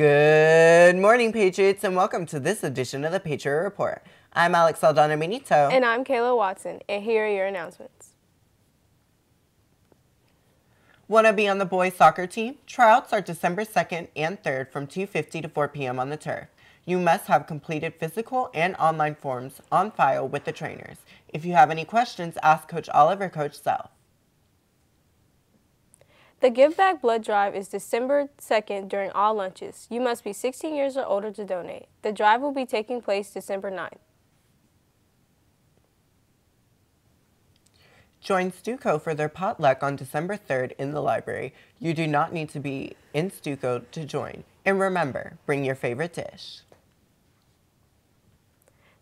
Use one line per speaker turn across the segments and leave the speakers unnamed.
Good morning, Patriots, and welcome to this edition of the Patriot Report. I'm Alex Aldana Benito.
And I'm Kayla Watson, and here are your announcements.
Want to be on the boys soccer team? Tryouts are December 2nd and 3rd from 2.50 to 4 p.m. on the turf. You must have completed physical and online forms on file with the trainers. If you have any questions, ask Coach Oliver, Coach Self.
The Give Back Blood Drive is December 2nd during all lunches. You must be 16 years or older to donate. The drive will be taking place December 9th.
Join Stuco for their potluck on December 3rd in the library. You do not need to be in Stuco to join. And remember, bring your favorite dish.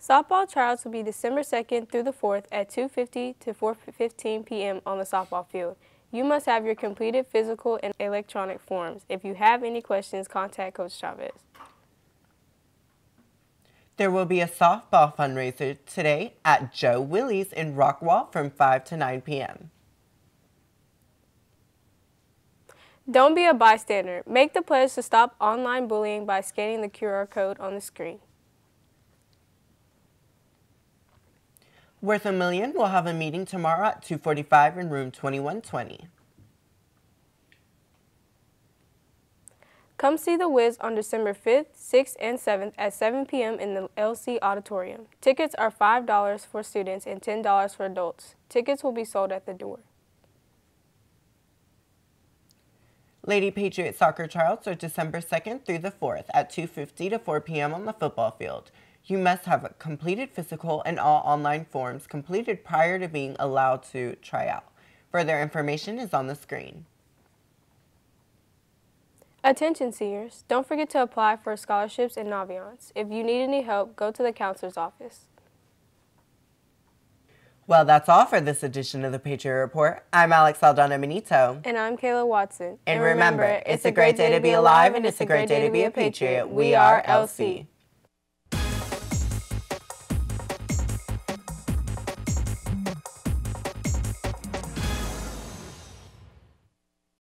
Softball tryouts will be December 2nd through the 4th at 2.50 to 4.15 p.m. on the softball field. You must have your completed physical and electronic forms. If you have any questions, contact Coach Chavez.
There will be a softball fundraiser today at Joe Willie's in Rockwall from 5 to 9 p.m.
Don't be a bystander. Make the pledge to stop online bullying by scanning the QR code on the screen.
Worth a Million will have a meeting tomorrow at 245 in room 2120.
Come see The Wiz on December 5th, 6th, and 7th at 7 p.m. in the LC Auditorium. Tickets are $5 for students and $10 for adults. Tickets will be sold at the door.
Lady Patriot soccer tryouts are December 2nd through the 4th at 2.50 to 4 p.m. on the football field. You must have a completed physical and all online forms completed prior to being allowed to try out. Further information is on the screen.
Attention seniors, don't forget to apply for scholarships and Naviance. If you need any help, go to the counselor's office.
Well, that's all for this edition of the Patriot Report. I'm Alex Aldana Benito.
And I'm Kayla Watson.
And, and remember, it's a great day to be alive and it's a great day to be a Patriot. We are LC.